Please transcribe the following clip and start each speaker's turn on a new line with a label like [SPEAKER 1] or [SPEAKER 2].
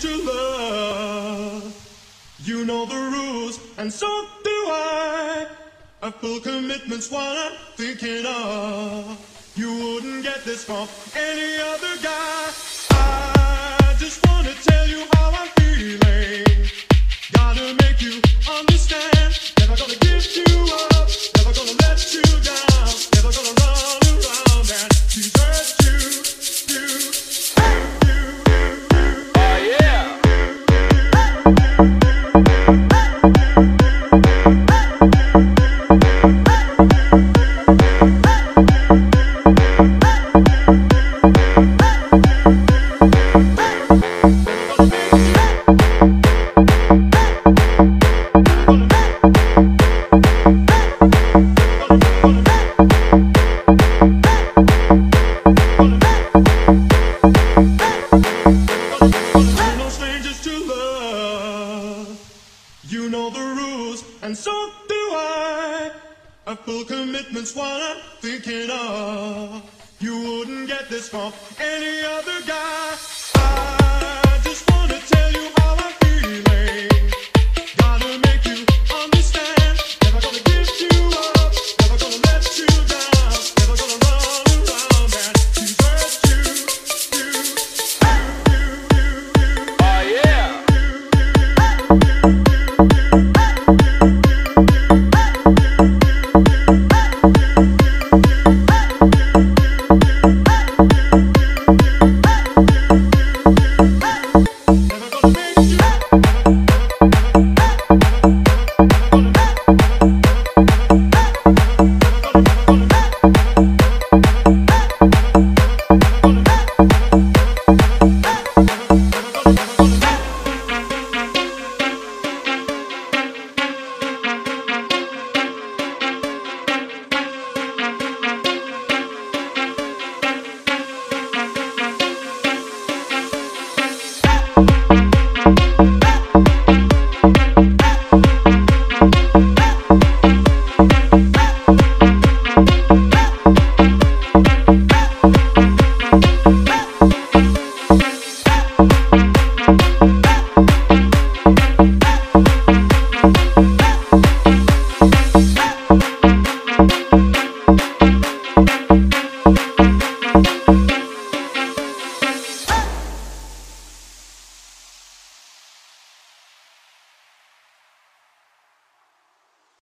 [SPEAKER 1] to love. You know the rules, and so do I. A full commitment's what I'm thinking of. You wouldn't get this from any other guy. I just wanna tell you how I'm feeling. Gotta make you understand. Never gonna give you commitment's what I'm thinking of. You wouldn't get this from any other.